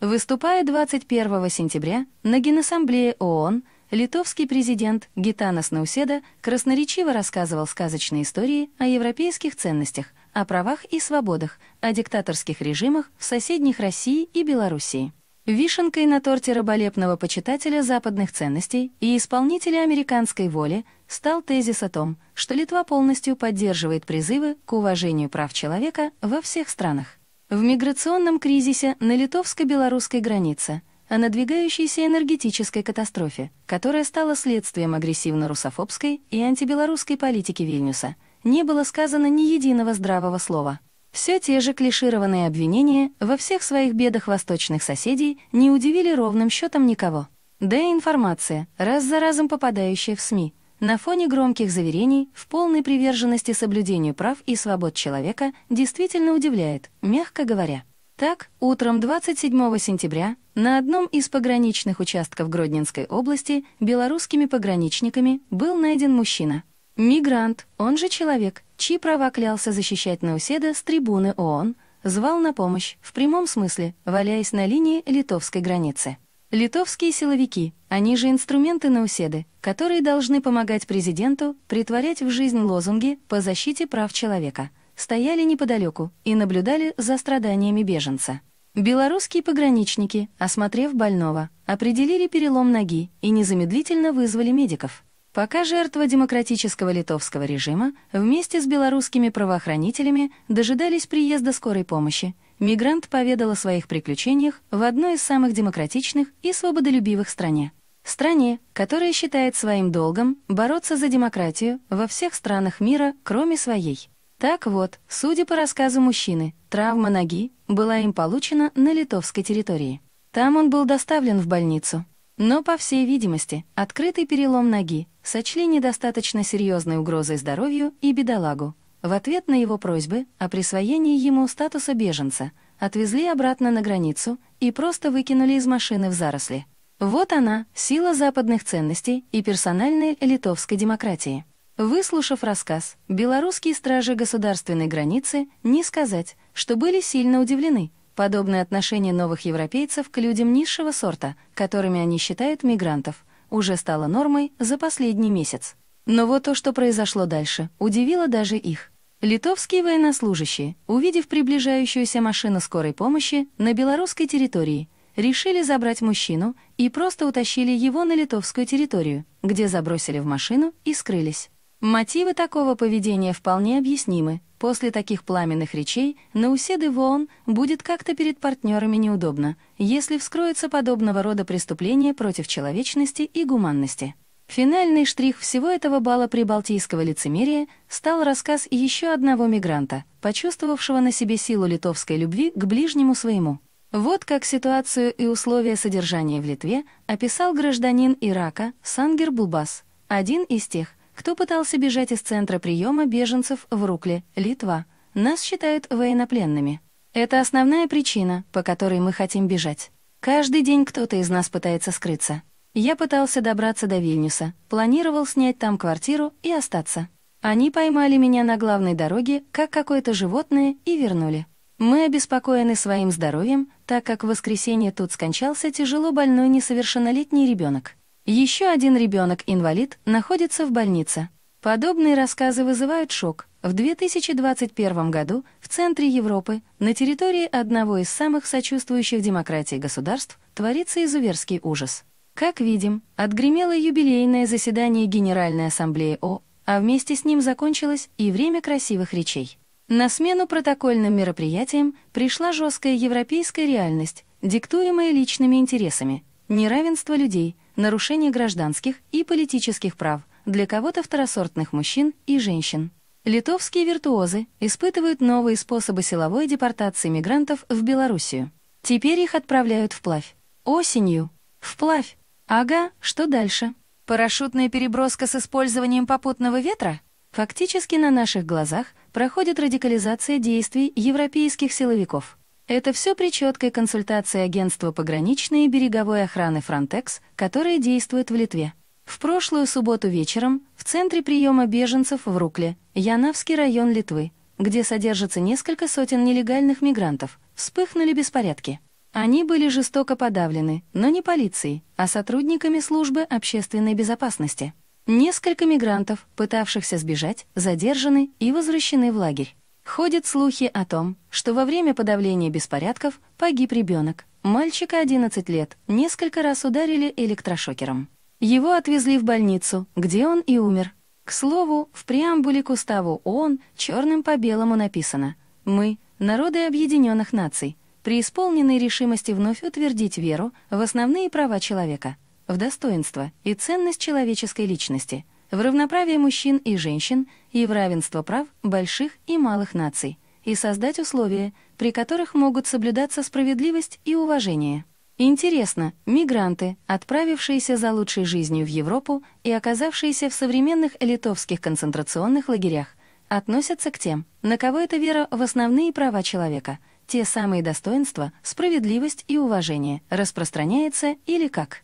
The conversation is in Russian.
Выступая 21 сентября на Генассамблее ООН, литовский президент Гитанас Науседа красноречиво рассказывал сказочные истории о европейских ценностях, о правах и свободах, о диктаторских режимах в соседних России и Белоруссии. Вишенкой на торте раболепного почитателя западных ценностей и исполнителя американской воли стал тезис о том, что Литва полностью поддерживает призывы к уважению прав человека во всех странах. В миграционном кризисе на литовско-белорусской границе, о надвигающейся энергетической катастрофе, которая стала следствием агрессивно-русофобской и антибелорусской политики Вильнюса, не было сказано ни единого здравого слова. Все те же клишированные обвинения во всех своих бедах восточных соседей не удивили ровным счетом никого. Да и информация, раз за разом попадающая в СМИ, на фоне громких заверений в полной приверженности соблюдению прав и свобод человека действительно удивляет, мягко говоря. Так, утром 27 сентября на одном из пограничных участков Гродненской области белорусскими пограничниками был найден мужчина. Мигрант, он же человек, чьи права клялся защищать Науседа с трибуны ООН, звал на помощь, в прямом смысле, валяясь на линии литовской границы. Литовские силовики, они же инструменты Науседы, которые должны помогать президенту притворять в жизнь лозунги по защите прав человека, стояли неподалеку и наблюдали за страданиями беженца. Белорусские пограничники, осмотрев больного, определили перелом ноги и незамедлительно вызвали медиков. Пока жертва демократического литовского режима вместе с белорусскими правоохранителями дожидались приезда скорой помощи, мигрант поведал о своих приключениях в одной из самых демократичных и свободолюбивых стране. Стране, которая считает своим долгом бороться за демократию во всех странах мира, кроме своей. Так вот, судя по рассказу мужчины, травма ноги была им получена на литовской территории. Там он был доставлен в больницу. Но, по всей видимости, открытый перелом ноги сочли недостаточно серьезной угрозой здоровью и бедолагу, в ответ на его просьбы о присвоении ему статуса беженца отвезли обратно на границу и просто выкинули из машины в заросли. Вот она, сила западных ценностей и персональной литовской демократии. Выслушав рассказ, белорусские стражи государственной границы не сказать, что были сильно удивлены. Подобное отношение новых европейцев к людям низшего сорта, которыми они считают мигрантов, уже стало нормой за последний месяц. Но вот то, что произошло дальше, удивило даже их. Литовские военнослужащие, увидев приближающуюся машину скорой помощи на белорусской территории, решили забрать мужчину и просто утащили его на литовскую территорию, где забросили в машину и скрылись. Мотивы такого поведения вполне объяснимы. После таких пламенных речей на уседы в ООН будет как-то перед партнерами неудобно, если вскроется подобного рода преступление против человечности и гуманности. Финальный штрих всего этого бала прибалтийского лицемерия стал рассказ еще одного мигранта, почувствовавшего на себе силу литовской любви к ближнему своему. Вот как ситуацию и условия содержания в Литве описал гражданин Ирака Сангер Булбас, один из тех, кто пытался бежать из центра приема беженцев в Рукле, Литва. Нас считают военнопленными. Это основная причина, по которой мы хотим бежать. Каждый день кто-то из нас пытается скрыться. Я пытался добраться до Вильнюса, планировал снять там квартиру и остаться. Они поймали меня на главной дороге, как какое-то животное, и вернули. Мы обеспокоены своим здоровьем, так как в воскресенье тут скончался тяжело больной несовершеннолетний ребенок. Еще один ребенок-инвалид находится в больнице. Подобные рассказы вызывают шок. В 2021 году в центре Европы, на территории одного из самых сочувствующих демократии государств, творится изуверский ужас. Как видим, отгремело юбилейное заседание Генеральной Ассамблеи О, а вместе с ним закончилось и время красивых речей. На смену протокольным мероприятиям пришла жесткая европейская реальность, диктуемая личными интересами, неравенство людей, нарушение гражданских и политических прав, для кого-то второсортных мужчин и женщин. Литовские виртуозы испытывают новые способы силовой депортации мигрантов в Белоруссию. Теперь их отправляют вплавь. Осенью. Вплавь. Ага, что дальше? Парашютная переброска с использованием попутного ветра? Фактически на наших глазах проходит радикализация действий европейских силовиков. Это все при четкой консультации агентства пограничной и береговой охраны Frontex, которое действует в Литве. В прошлую субботу вечером в центре приема беженцев в Рукле, Янавский район Литвы, где содержится несколько сотен нелегальных мигрантов, вспыхнули беспорядки. Они были жестоко подавлены, но не полицией, а сотрудниками службы общественной безопасности. Несколько мигрантов, пытавшихся сбежать, задержаны и возвращены в лагерь. Ходят слухи о том, что во время подавления беспорядков погиб ребенок. Мальчика 11 лет несколько раз ударили электрошокером. Его отвезли в больницу, где он и умер. К слову, в преамбуле к уставу ООН черным по белому написано «Мы, народы Объединенных Наций, преисполненные решимости вновь утвердить веру в основные права человека, в достоинство и ценность человеческой личности, в равноправие мужчин и женщин и в равенство прав больших и малых наций, и создать условия, при которых могут соблюдаться справедливость и уважение. Интересно, мигранты, отправившиеся за лучшей жизнью в Европу и оказавшиеся в современных литовских концентрационных лагерях, относятся к тем, на кого эта вера в основные права человека — те самые достоинства, справедливость и уважение распространяется или как?